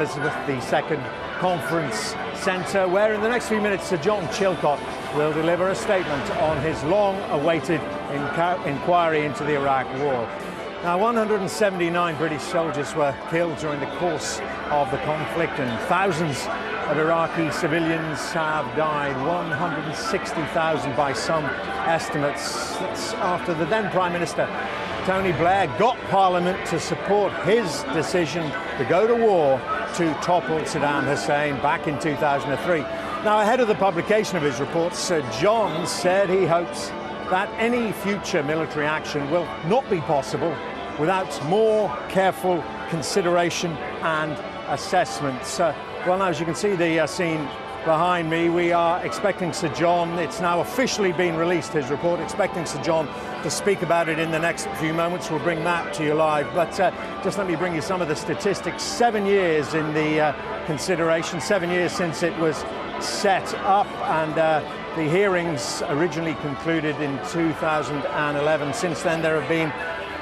Elizabeth II Conference Centre, where in the next few minutes Sir John Chilcot will deliver a statement on his long-awaited inquiry into the Iraq War. Now, 179 British soldiers were killed during the course of the conflict, and thousands of Iraqi civilians have died, 160,000 by some estimates. That's after the then Prime Minister Tony Blair got Parliament to support his decision to go to war to topple Saddam Hussein back in 2003. Now, ahead of the publication of his report, Sir John said he hopes that any future military action will not be possible without more careful consideration and assessment. Uh, well, now, as you can see the uh, scene behind me. We are expecting Sir John, it's now officially been released, his report, expecting Sir John to speak about it in the next few moments. We'll bring that to you live. But uh, just let me bring you some of the statistics. Seven years in the uh, consideration, seven years since it was set up, and uh, the hearings originally concluded in 2011. Since then, there have been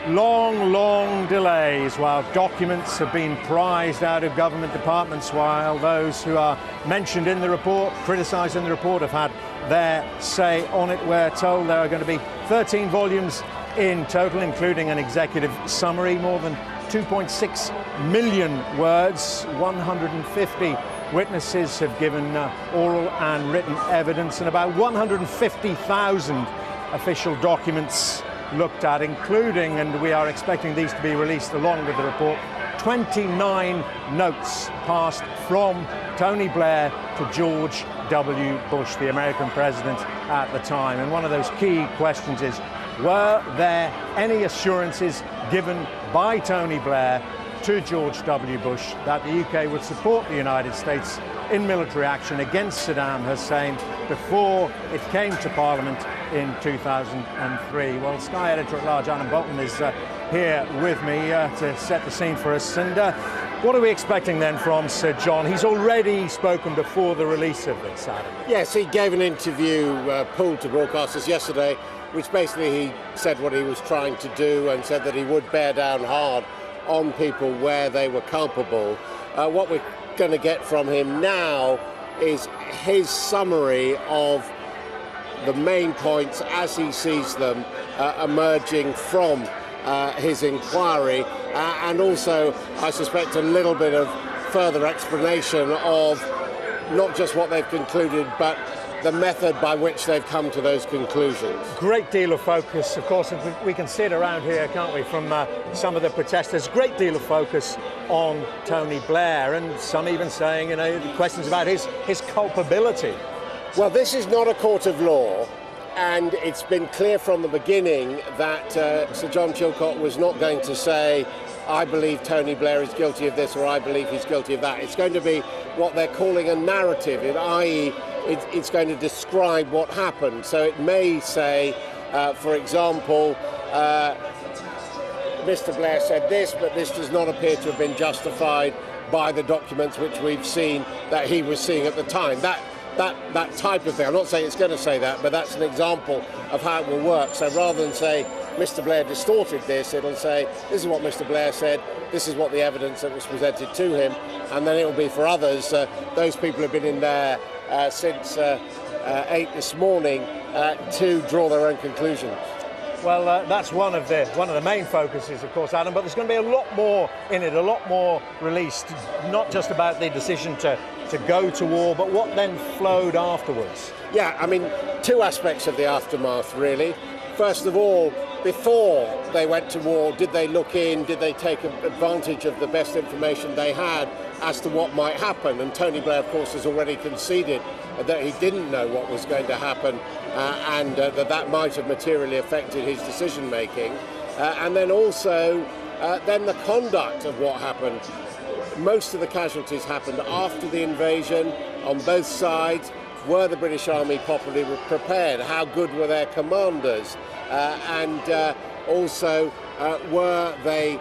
long, long delays while documents have been prized out of government departments, while those who are mentioned in the report, criticised in the report, have had their say on it. We're told there are going to be 13 volumes in total, including an executive summary, more than 2.6 million words, 150 witnesses have given uh, oral and written evidence, and about 150,000 official documents looked at, including, and we are expecting these to be released along with the report, 29 notes passed from Tony Blair to George W. Bush, the American president at the time. And one of those key questions is, were there any assurances given by Tony Blair to George W. Bush that the UK would support the United States in military action against Saddam Hussein before it came to Parliament in 2003. Well, Sky editor-at-large Adam Boulton is uh, here with me uh, to set the scene for us. And uh, what are we expecting then from Sir John? He's already spoken before the release of this, Adam. Yes, he gave an interview uh, pulled to broadcasters yesterday, which basically he said what he was trying to do and said that he would bear down hard on people where they were culpable. Uh, what we're going to get from him now is his summary of the main points as he sees them uh, emerging from uh, his inquiry, uh, and also, I suspect, a little bit of further explanation of not just what they've concluded, but the method by which they've come to those conclusions. Great deal of focus, of course, we can see it around here, can't we, from uh, some of the protesters. Great deal of focus on Tony Blair, and some even saying, you know, questions about his, his culpability. Well, this is not a court of law, and it's been clear from the beginning that uh, Sir John Chilcot was not going to say, I believe Tony Blair is guilty of this or I believe he's guilty of that. It's going to be what they're calling a narrative, i.e., it, it's going to describe what happened. So it may say, uh, for example, uh, Mr. Blair said this, but this does not appear to have been justified by the documents which we've seen that he was seeing at the time. That that, that type of thing. I'm not saying it's going to say that, but that's an example of how it will work. So rather than say, Mr. Blair distorted this, it'll say, this is what Mr. Blair said, this is what the evidence that was presented to him, and then it'll be for others, uh, those people have been in there uh, since uh, uh, 8 this morning uh, to draw their own conclusions. Well, uh, that's one of the one of the main focuses, of course, Adam. But there's going to be a lot more in it, a lot more released. Not just about the decision to to go to war, but what then flowed afterwards. Yeah, I mean, two aspects of the aftermath, really. First of all, before they went to war, did they look in? Did they take advantage of the best information they had as to what might happen? And Tony Blair, of course, has already conceded that he didn't know what was going to happen uh, and uh, that that might have materially affected his decision making. Uh, and then also, uh, then the conduct of what happened. Most of the casualties happened after the invasion on both sides. Were the British Army properly prepared? How good were their commanders? Uh, and uh, Also, uh, were they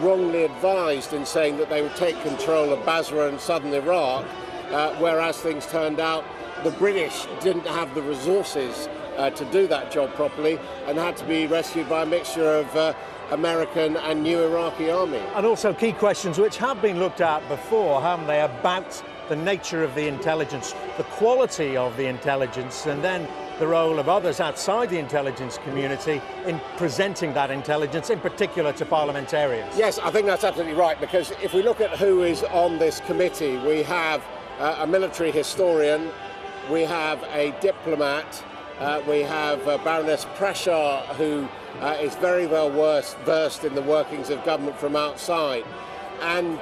wrongly advised in saying that they would take control of Basra and southern Iraq, uh, whereas things turned out the British didn't have the resources uh, to do that job properly and had to be rescued by a mixture of uh, American and new Iraqi army. And also key questions which have been looked at before, haven't they, about the nature of the intelligence, the quality of the intelligence, and then the role of others outside the intelligence community in presenting that intelligence, in particular to parliamentarians. Yes, I think that's absolutely right, because if we look at who is on this committee, we have uh, a military historian, we have a diplomat, uh, we have uh, Baroness Prashar, who uh, is very well versed in the workings of government from outside. And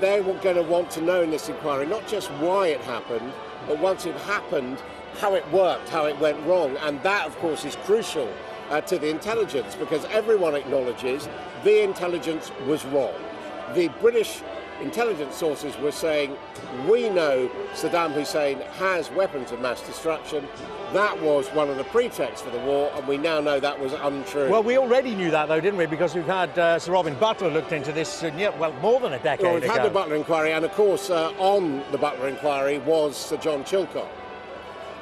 they're going to want to know in this inquiry not just why it happened, but once it happened, how it worked, how it went wrong. And that, of course, is crucial uh, to the intelligence because everyone acknowledges the intelligence was wrong. The British intelligence sources were saying, we know Saddam Hussein has weapons of mass destruction. That was one of the pretexts for the war, and we now know that was untrue. Well, we already knew that, though, didn't we? Because we've had uh, Sir Robin Butler looked into this, uh, well, more than a decade well, we've ago. had the Butler inquiry, and of course, uh, on the Butler inquiry was Sir John Chilcot.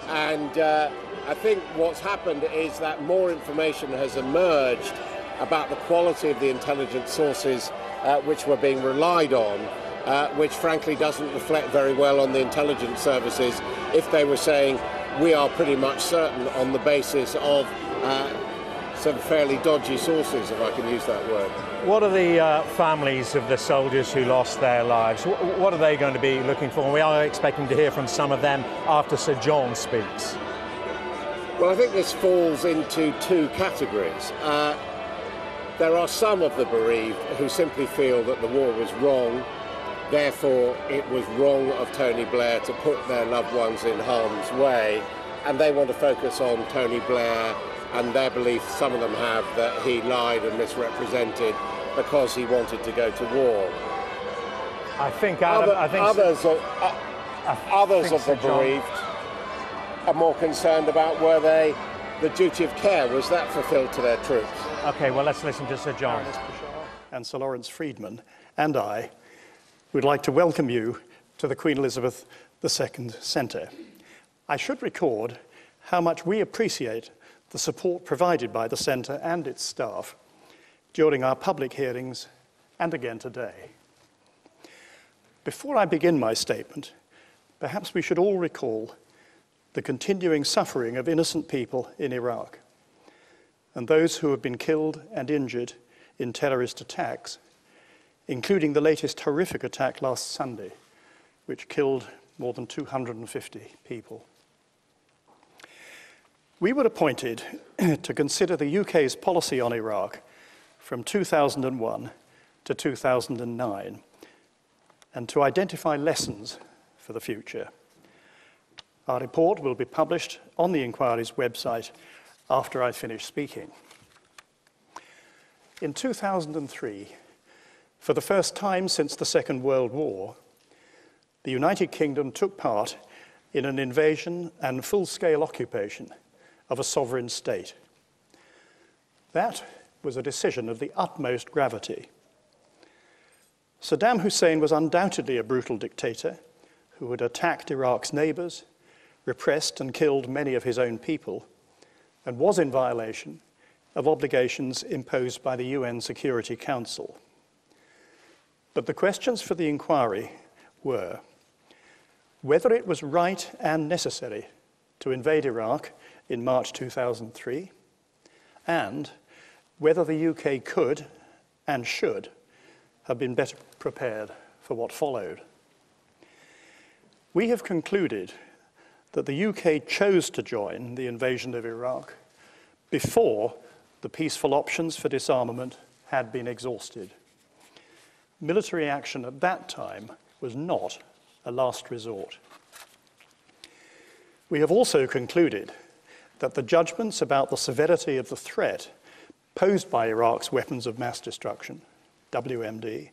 And uh, I think what's happened is that more information has emerged about the quality of the intelligence sources uh, which were being relied on, uh, which frankly doesn't reflect very well on the intelligence services if they were saying we are pretty much certain on the basis of uh, some fairly dodgy sources, if I can use that word. What are the uh, families of the soldiers who lost their lives? What are they going to be looking for? We are expecting to hear from some of them after Sir John speaks. Well, I think this falls into two categories. Uh, there are some of the bereaved who simply feel that the war was wrong, therefore it was wrong of Tony Blair to put their loved ones in harm's way, and they want to focus on Tony Blair and their belief, some of them have, that he lied and misrepresented because he wanted to go to war. I think, Adam, Other, I think others, so, uh, others of the bereaved are more concerned about were they the duty of care was that fulfilled to their troops. Okay, well, let's listen to Sir John. And Sir Lawrence Freedman and I would like to welcome you to the Queen Elizabeth II Centre. I should record how much we appreciate the support provided by the Centre and its staff during our public hearings and again today. Before I begin my statement, perhaps we should all recall the continuing suffering of innocent people in Iraq and those who have been killed and injured in terrorist attacks, including the latest horrific attack last Sunday, which killed more than 250 people. We were appointed to consider the UK's policy on Iraq from 2001 to 2009 and to identify lessons for the future. Our report will be published on the inquiry's website after I finish speaking. In 2003, for the first time since the Second World War, the United Kingdom took part in an invasion and full-scale occupation of a sovereign state. That was a decision of the utmost gravity. Saddam Hussein was undoubtedly a brutal dictator who had attacked Iraq's neighbors, repressed and killed many of his own people, and was in violation of obligations imposed by the UN Security Council. But the questions for the inquiry were whether it was right and necessary to invade Iraq in March 2003, and whether the UK could and should have been better prepared for what followed. We have concluded that the UK chose to join the invasion of Iraq before the peaceful options for disarmament had been exhausted. Military action at that time was not a last resort. We have also concluded that the judgments about the severity of the threat posed by Iraq's weapons of mass destruction, WMD,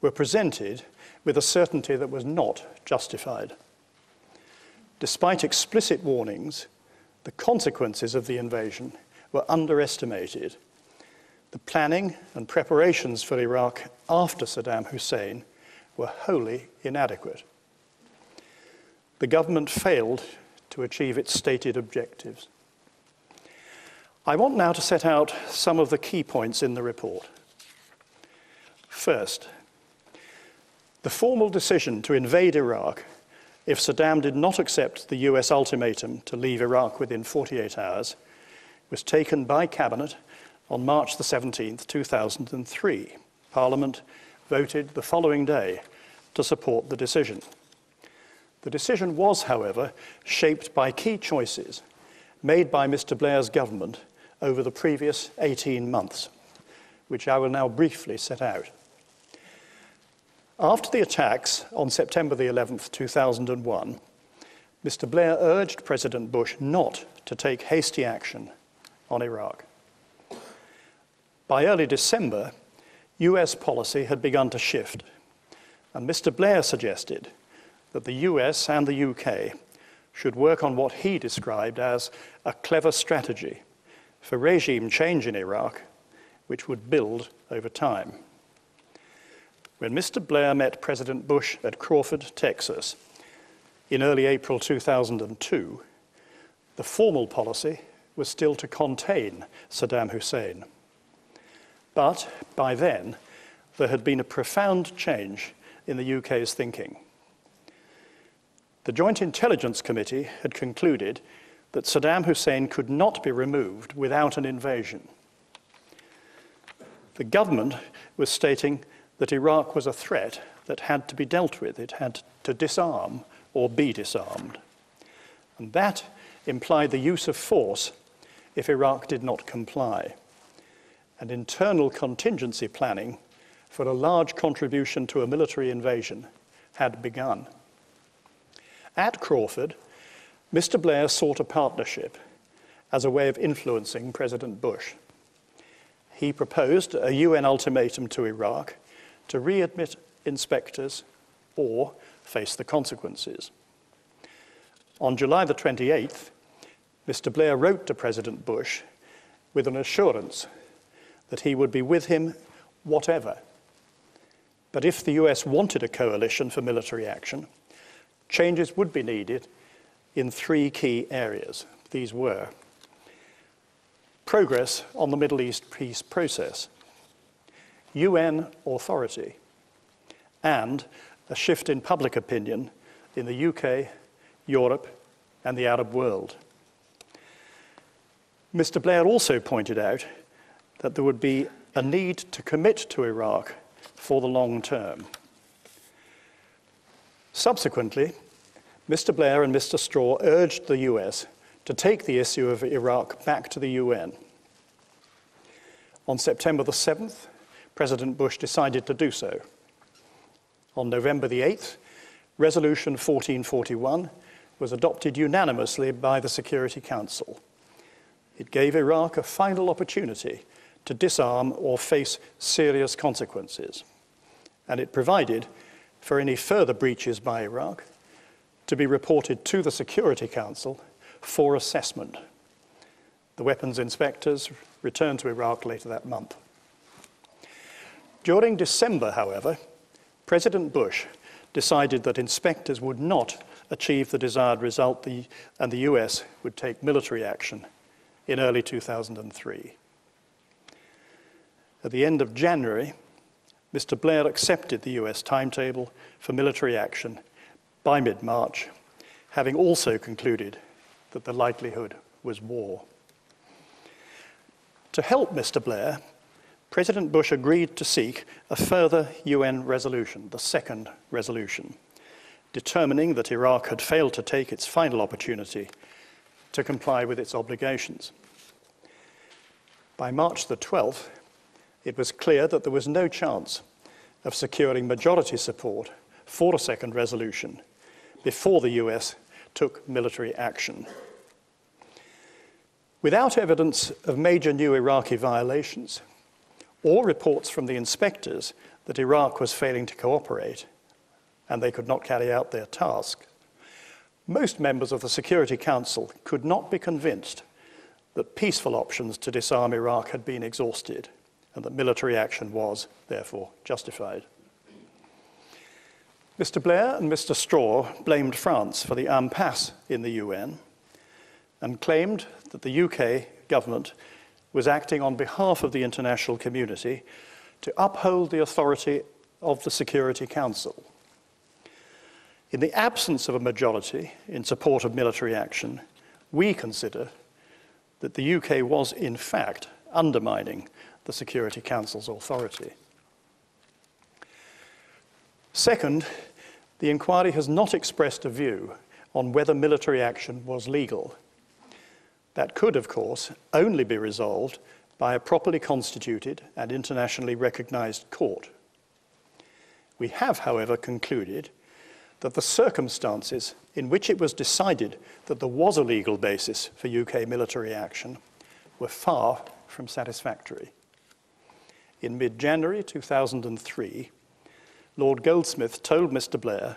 were presented with a certainty that was not justified. Despite explicit warnings, the consequences of the invasion were underestimated, the planning and preparations for Iraq after Saddam Hussein were wholly inadequate. The government failed to achieve its stated objectives. I want now to set out some of the key points in the report. First, the formal decision to invade Iraq if Saddam did not accept the US ultimatum to leave Iraq within 48 hours was taken by Cabinet on March the 17th, 2003. Parliament voted the following day to support the decision. The decision was, however, shaped by key choices made by Mr. Blair's government over the previous 18 months, which I will now briefly set out. After the attacks on September the 11th, 2001, Mr. Blair urged President Bush not to take hasty action on Iraq. By early December, US policy had begun to shift, and Mr. Blair suggested that the US and the UK should work on what he described as a clever strategy for regime change in Iraq, which would build over time. When Mr. Blair met President Bush at Crawford, Texas, in early April 2002, the formal policy was still to contain Saddam Hussein. But by then, there had been a profound change in the UK's thinking. The Joint Intelligence Committee had concluded that Saddam Hussein could not be removed without an invasion. The government was stating that Iraq was a threat that had to be dealt with, it had to disarm or be disarmed. And that implied the use of force if Iraq did not comply, and internal contingency planning for a large contribution to a military invasion had begun. At Crawford, Mr. Blair sought a partnership as a way of influencing President Bush. He proposed a UN ultimatum to Iraq to readmit inspectors or face the consequences. On July the 28th, Mr. Blair wrote to President Bush with an assurance that he would be with him whatever. But if the US wanted a coalition for military action, Changes would be needed in three key areas. These were progress on the Middle East peace process, UN authority, and a shift in public opinion in the UK, Europe, and the Arab world. Mr. Blair also pointed out that there would be a need to commit to Iraq for the long term. Subsequently, Mr. Blair and Mr. Straw urged the US to take the issue of Iraq back to the UN. On September the 7th, President Bush decided to do so. On November the 8th, Resolution 1441 was adopted unanimously by the Security Council. It gave Iraq a final opportunity to disarm or face serious consequences. And it provided for any further breaches by Iraq to be reported to the Security Council for assessment. The weapons inspectors returned to Iraq later that month. During December, however, President Bush decided that inspectors would not achieve the desired result the, and the US would take military action in early 2003. At the end of January, Mr. Blair accepted the US timetable for military action by mid March, having also concluded that the likelihood was war. To help Mr. Blair, President Bush agreed to seek a further UN resolution, the second resolution, determining that Iraq had failed to take its final opportunity to comply with its obligations. By March the 12th, it was clear that there was no chance of securing majority support for a second resolution before the US took military action. Without evidence of major new Iraqi violations or reports from the inspectors that Iraq was failing to cooperate and they could not carry out their task, most members of the Security Council could not be convinced that peaceful options to disarm Iraq had been exhausted and that military action was, therefore, justified. Mr. Blair and Mr. Straw blamed France for the impasse in the UN and claimed that the UK government was acting on behalf of the international community to uphold the authority of the Security Council. In the absence of a majority in support of military action, we consider that the UK was, in fact, undermining the Security Council's authority. Second, the inquiry has not expressed a view on whether military action was legal. That could, of course, only be resolved by a properly constituted and internationally recognized court. We have, however, concluded that the circumstances in which it was decided that there was a legal basis for UK military action were far from satisfactory. In mid-January 2003, Lord Goldsmith told Mr Blair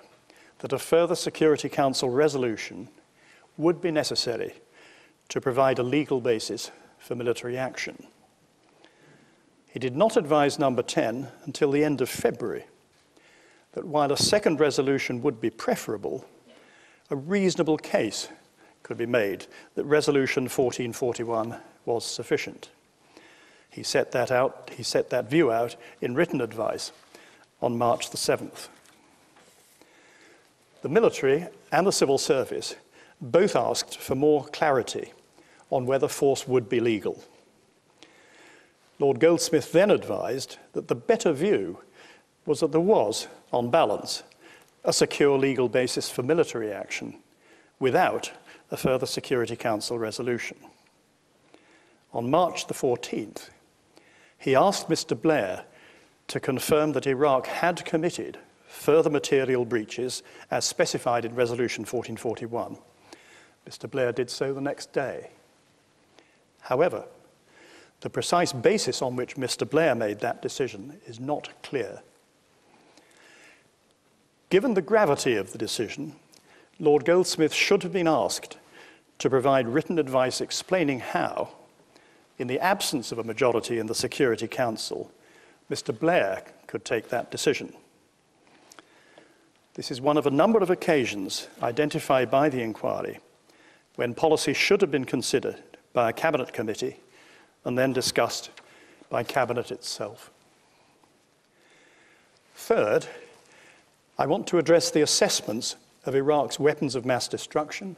that a further Security Council resolution would be necessary to provide a legal basis for military action. He did not advise number 10 until the end of February that while a second resolution would be preferable, a reasonable case could be made that resolution 1441 was sufficient. He set that out, he set that view out in written advice on March the 7th. The military and the civil service both asked for more clarity on whether force would be legal. Lord Goldsmith then advised that the better view was that there was, on balance, a secure legal basis for military action without a further Security Council resolution. On March the 14th, he asked Mr. Blair to confirm that Iraq had committed further material breaches as specified in Resolution 1441. Mr. Blair did so the next day. However, the precise basis on which Mr. Blair made that decision is not clear. Given the gravity of the decision, Lord Goldsmith should have been asked to provide written advice explaining how, in the absence of a majority in the Security Council, Mr. Blair could take that decision. This is one of a number of occasions identified by the inquiry when policy should have been considered by a cabinet committee and then discussed by cabinet itself. Third, I want to address the assessments of Iraq's weapons of mass destruction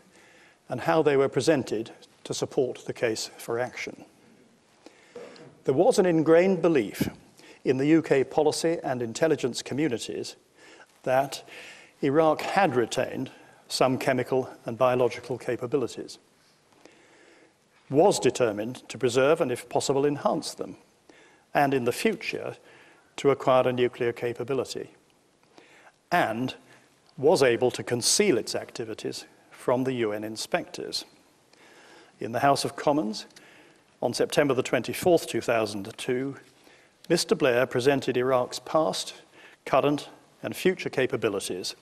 and how they were presented to support the case for action. There was an ingrained belief in the UK policy and intelligence communities that Iraq had retained some chemical and biological capabilities, was determined to preserve and, if possible, enhance them, and in the future to acquire a nuclear capability, and was able to conceal its activities from the UN inspectors. In the House of Commons, on September the 24th, 2002, Mr. Blair presented Iraq's past, current, and future capabilities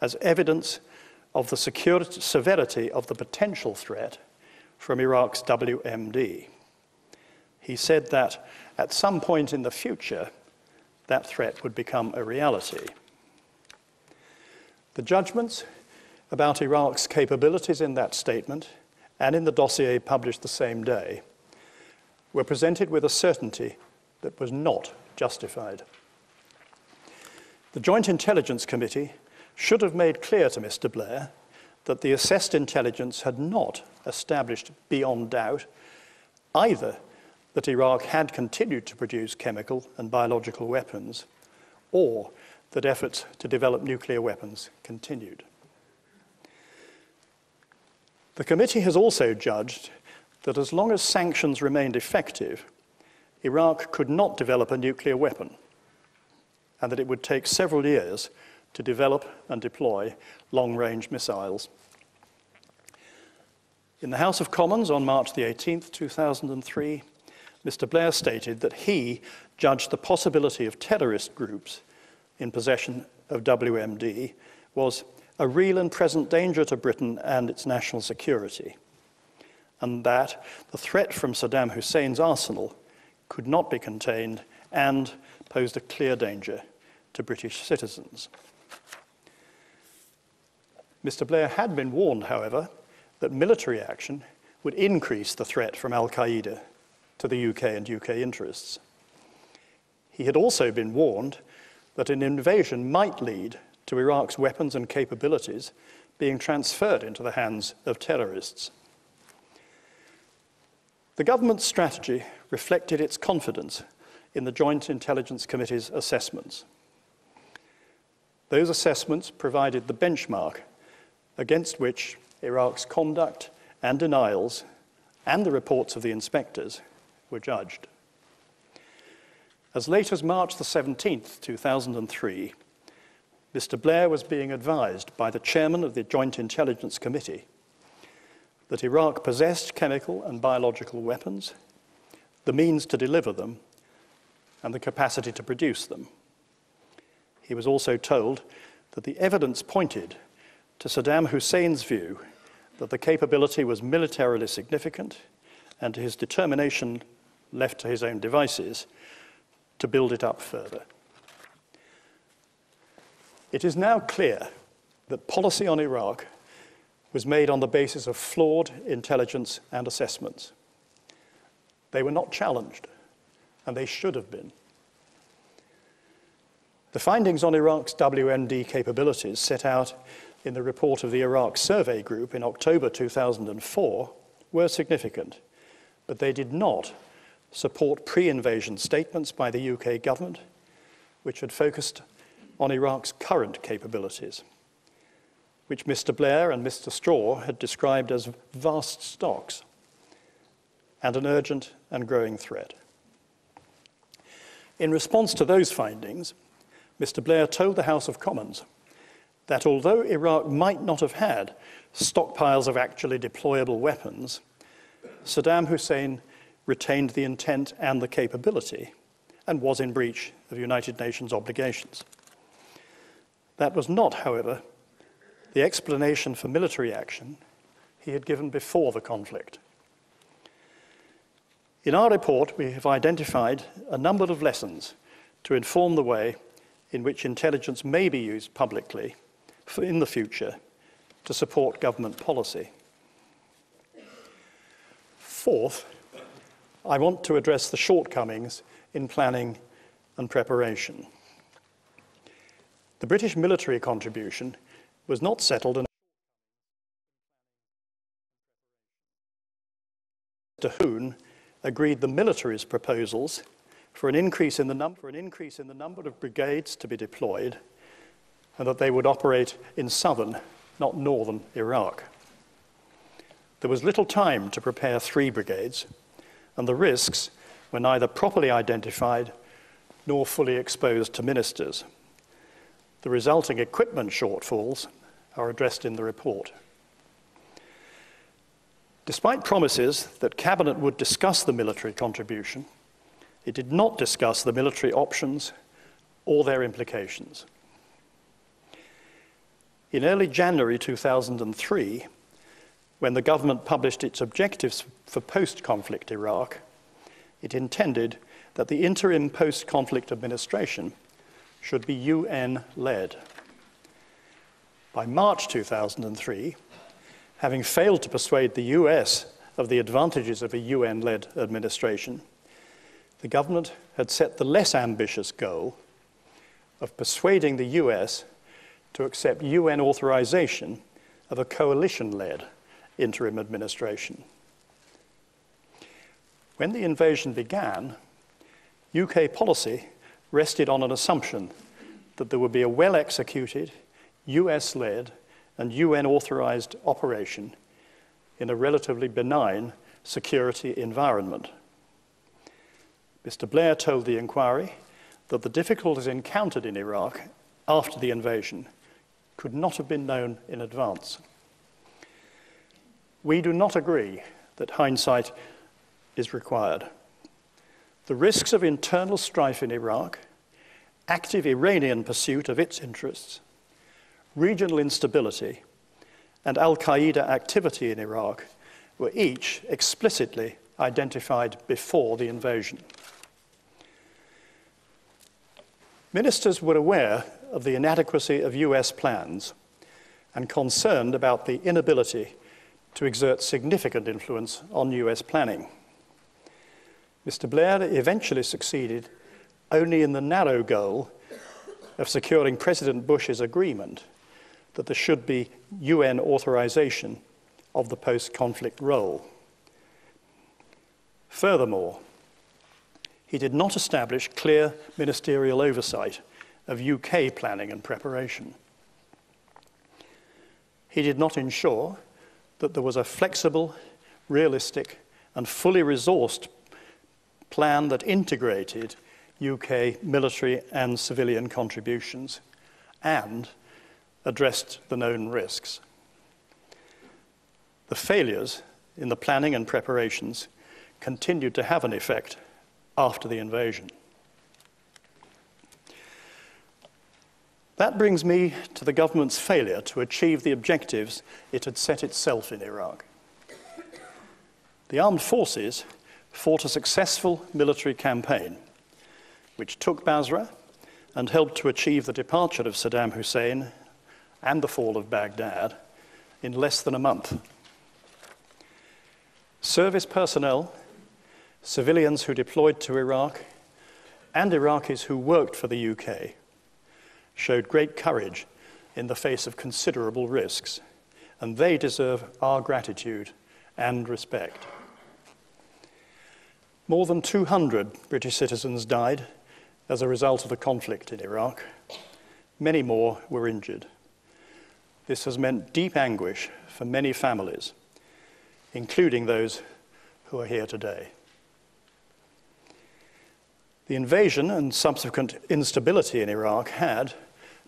as evidence of the severity of the potential threat from Iraq's WMD. He said that at some point in the future, that threat would become a reality. The judgments about Iraq's capabilities in that statement and in the dossier published the same day were presented with a certainty that was not justified. The Joint Intelligence Committee should have made clear to Mr. Blair that the assessed intelligence had not established beyond doubt either that Iraq had continued to produce chemical and biological weapons or that efforts to develop nuclear weapons continued. The committee has also judged that as long as sanctions remained effective, Iraq could not develop a nuclear weapon, and that it would take several years to develop and deploy long-range missiles. In the House of Commons on March the 18th, 2003, Mr. Blair stated that he judged the possibility of terrorist groups in possession of WMD was a real and present danger to Britain and its national security, and that the threat from Saddam Hussein's arsenal could not be contained and posed a clear danger to British citizens. Mr. Blair had been warned, however, that military action would increase the threat from Al Qaeda to the UK and UK interests. He had also been warned that an invasion might lead to Iraq's weapons and capabilities being transferred into the hands of terrorists. The government's strategy reflected its confidence in the Joint Intelligence Committee's assessments. Those assessments provided the benchmark against which Iraq's conduct and denials and the reports of the inspectors were judged. As late as March the 17th, 2003, Mr. Blair was being advised by the chairman of the Joint Intelligence Committee that Iraq possessed chemical and biological weapons, the means to deliver them, and the capacity to produce them. He was also told that the evidence pointed to Saddam Hussein's view that the capability was militarily significant and to his determination, left to his own devices, to build it up further. It is now clear that policy on Iraq was made on the basis of flawed intelligence and assessments. They were not challenged, and they should have been. The findings on Iraq's WMD capabilities set out in the report of the Iraq Survey Group in October 2004 were significant, but they did not support pre-invasion statements by the UK government, which had focused on Iraq's current capabilities, which Mr. Blair and Mr. Straw had described as vast stocks and an urgent and growing threat. In response to those findings, Mr. Blair told the House of Commons that although Iraq might not have had stockpiles of actually deployable weapons, Saddam Hussein retained the intent and the capability and was in breach of United Nations obligations. That was not, however, the explanation for military action he had given before the conflict. In our report, we have identified a number of lessons to inform the way in which intelligence may be used publicly for in the future to support government policy. Fourth, I want to address the shortcomings in planning and preparation. The British military contribution was not settled until Mr. Hoon agreed the military's proposals for an increase in the number for an increase in the number of brigades to be deployed and that they would operate in southern, not northern Iraq. There was little time to prepare three brigades, and the risks were neither properly identified nor fully exposed to ministers. The resulting equipment shortfalls are addressed in the report. Despite promises that Cabinet would discuss the military contribution, it did not discuss the military options or their implications. In early January 2003, when the government published its objectives for post-conflict Iraq, it intended that the interim post-conflict administration should be UN-led. By March 2003, having failed to persuade the US of the advantages of a UN-led administration, the government had set the less ambitious goal of persuading the US to accept UN authorization of a coalition-led interim administration. When the invasion began, UK policy rested on an assumption that there would be a well executed, US led, and UN authorized operation in a relatively benign security environment. Mr. Blair told the inquiry that the difficulties encountered in Iraq after the invasion could not have been known in advance. We do not agree that hindsight is required. The risks of internal strife in Iraq, active Iranian pursuit of its interests, regional instability, and Al Qaeda activity in Iraq were each explicitly identified before the invasion. Ministers were aware of the inadequacy of US plans and concerned about the inability to exert significant influence on US planning. Mr. Blair eventually succeeded only in the narrow goal of securing President Bush's agreement that there should be UN authorization of the post conflict role. Furthermore, he did not establish clear ministerial oversight of UK planning and preparation. He did not ensure that there was a flexible, realistic, and fully resourced plan that integrated UK military and civilian contributions and addressed the known risks. The failures in the planning and preparations continued to have an effect after the invasion. That brings me to the government's failure to achieve the objectives it had set itself in Iraq. The armed forces fought a successful military campaign, which took Basra and helped to achieve the departure of Saddam Hussein and the fall of Baghdad in less than a month. Service personnel, civilians who deployed to Iraq, and Iraqis who worked for the UK showed great courage in the face of considerable risks, and they deserve our gratitude and respect. More than 200 British citizens died as a result of the conflict in Iraq. Many more were injured. This has meant deep anguish for many families, including those who are here today. The invasion and subsequent instability in Iraq had,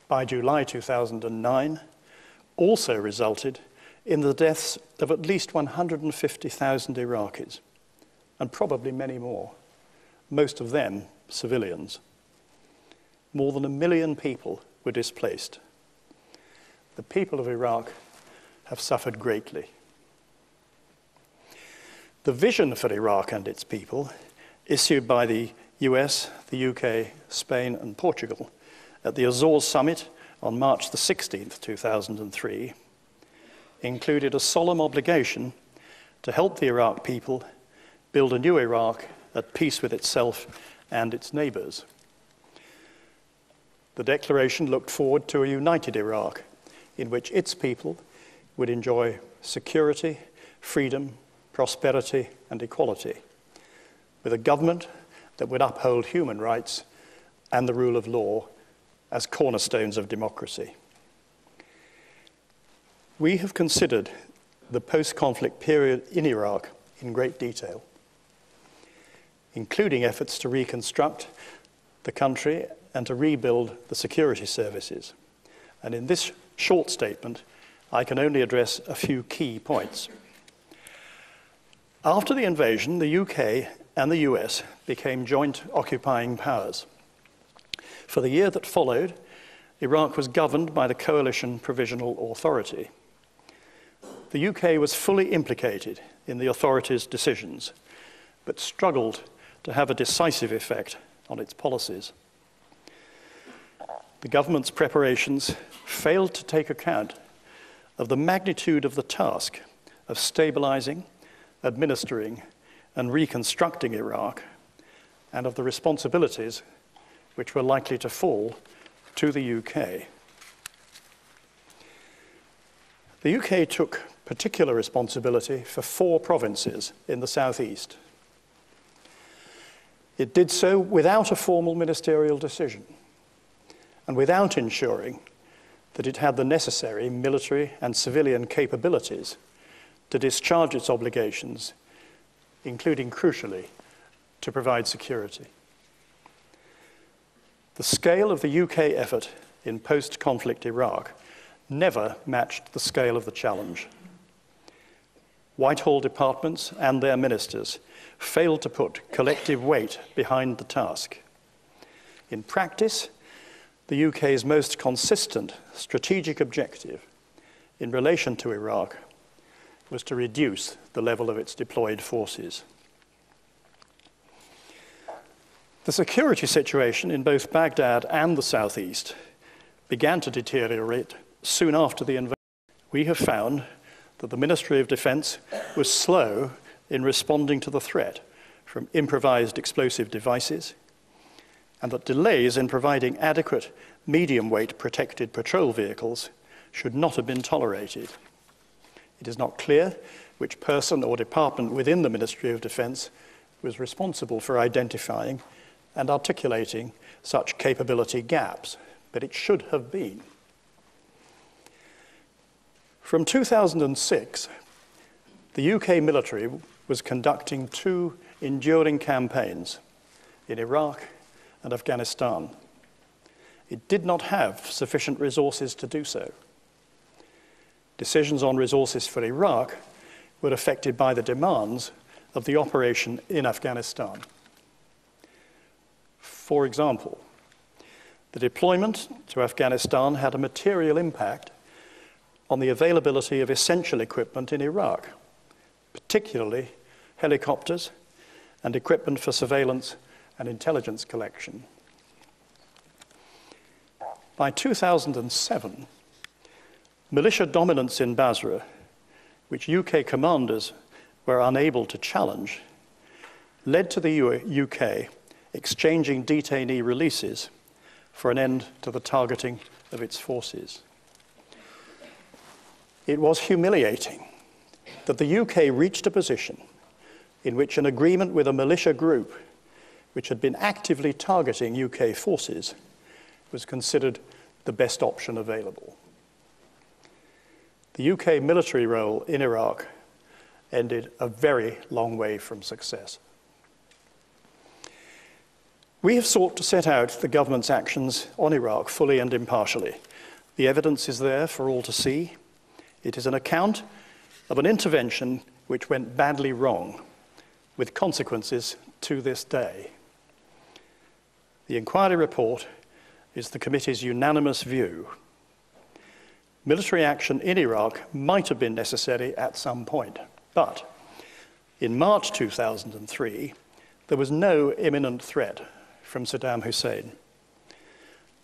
by July 2009, also resulted in the deaths of at least 150,000 Iraqis, and probably many more, most of them civilians. More than a million people were displaced the people of Iraq have suffered greatly. The vision for Iraq and its people, issued by the US, the UK, Spain, and Portugal at the Azores Summit on March the 16th, 2003, included a solemn obligation to help the Iraq people build a new Iraq at peace with itself and its neighbors. The declaration looked forward to a united Iraq in which its people would enjoy security, freedom, prosperity, and equality, with a government that would uphold human rights and the rule of law as cornerstones of democracy. We have considered the post conflict period in Iraq in great detail, including efforts to reconstruct the country and to rebuild the security services. And in this short statement, I can only address a few key points. After the invasion, the UK and the US became joint occupying powers. For the year that followed, Iraq was governed by the Coalition Provisional Authority. The UK was fully implicated in the authority's decisions, but struggled to have a decisive effect on its policies the government's preparations failed to take account of the magnitude of the task of stabilizing, administering, and reconstructing Iraq, and of the responsibilities which were likely to fall to the UK. The UK took particular responsibility for four provinces in the southeast. It did so without a formal ministerial decision and without ensuring that it had the necessary military and civilian capabilities to discharge its obligations, including, crucially, to provide security. The scale of the UK effort in post conflict Iraq never matched the scale of the challenge. Whitehall departments and their ministers failed to put collective weight behind the task. In practice, the UK's most consistent strategic objective in relation to Iraq was to reduce the level of its deployed forces. The security situation in both Baghdad and the southeast began to deteriorate soon after the invasion. We have found that the Ministry of Defense was slow in responding to the threat from improvised explosive devices, and that delays in providing adequate medium weight protected patrol vehicles should not have been tolerated. It is not clear which person or department within the Ministry of Defense was responsible for identifying and articulating such capability gaps, but it should have been. From 2006, the UK military was conducting two enduring campaigns in Iraq and Afghanistan. It did not have sufficient resources to do so. Decisions on resources for Iraq were affected by the demands of the operation in Afghanistan. For example, the deployment to Afghanistan had a material impact on the availability of essential equipment in Iraq, particularly helicopters and equipment for surveillance and intelligence collection. By 2007, militia dominance in Basra, which UK commanders were unable to challenge, led to the UK exchanging detainee releases for an end to the targeting of its forces. It was humiliating that the UK reached a position in which an agreement with a militia group which had been actively targeting UK forces was considered the best option available. The UK military role in Iraq ended a very long way from success. We have sought to set out the government's actions on Iraq fully and impartially. The evidence is there for all to see. It is an account of an intervention which went badly wrong, with consequences to this day. The inquiry report is the committee's unanimous view. Military action in Iraq might have been necessary at some point, but in March 2003, there was no imminent threat from Saddam Hussein.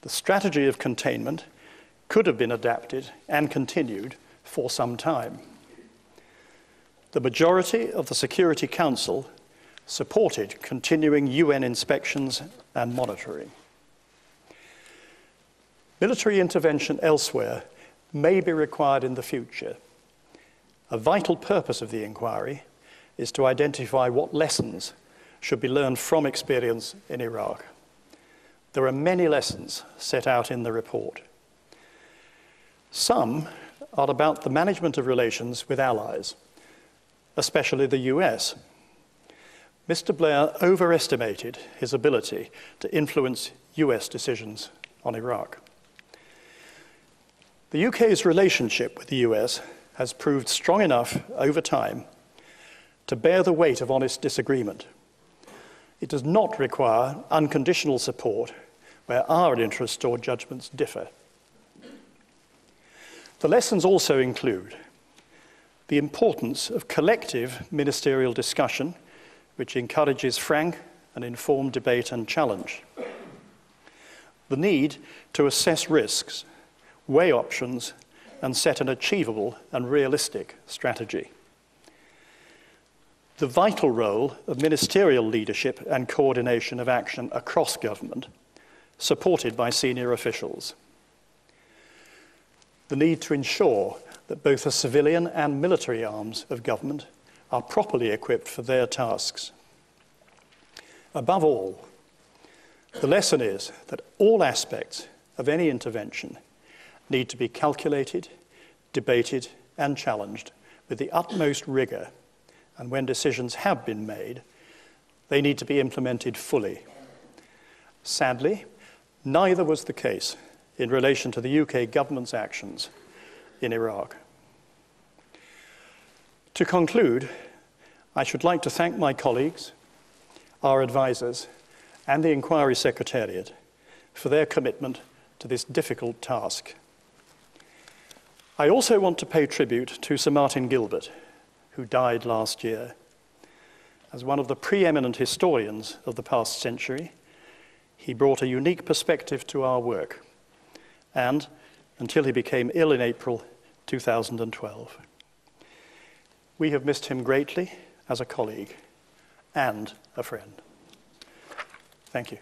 The strategy of containment could have been adapted and continued for some time. The majority of the Security Council supported continuing UN inspections and monitoring. Military intervention elsewhere may be required in the future. A vital purpose of the inquiry is to identify what lessons should be learned from experience in Iraq. There are many lessons set out in the report. Some are about the management of relations with allies, especially the US. Mr. Blair overestimated his ability to influence US decisions on Iraq. The UK's relationship with the US has proved strong enough over time to bear the weight of honest disagreement. It does not require unconditional support where our interests or judgments differ. The lessons also include the importance of collective ministerial discussion, which encourages frank and informed debate and challenge. The need to assess risks, weigh options, and set an achievable and realistic strategy the vital role of ministerial leadership and coordination of action across government, supported by senior officials. The need to ensure that both the civilian and military arms of government are properly equipped for their tasks. Above all, the lesson is that all aspects of any intervention need to be calculated, debated, and challenged with the utmost rigour and when decisions have been made, they need to be implemented fully. Sadly, neither was the case in relation to the UK government's actions in Iraq. To conclude, I should like to thank my colleagues, our advisors, and the Inquiry Secretariat for their commitment to this difficult task. I also want to pay tribute to Sir Martin Gilbert, who died last year. As one of the preeminent historians of the past century, he brought a unique perspective to our work, and until he became ill in April 2012. We have missed him greatly as a colleague and a friend. Thank you.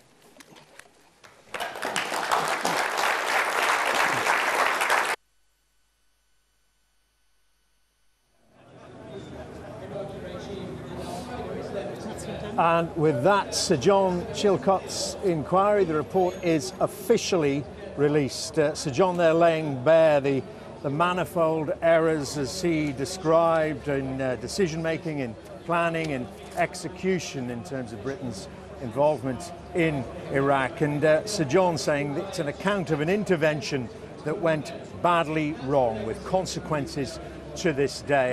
And with that, Sir John Chilcot's inquiry, the report is officially released. Uh, Sir John there laying bare the, the manifold errors as he described in uh, decision making, in planning, and execution in terms of Britain's involvement in Iraq. And uh, Sir John saying it's an account of an intervention that went badly wrong with consequences to this day.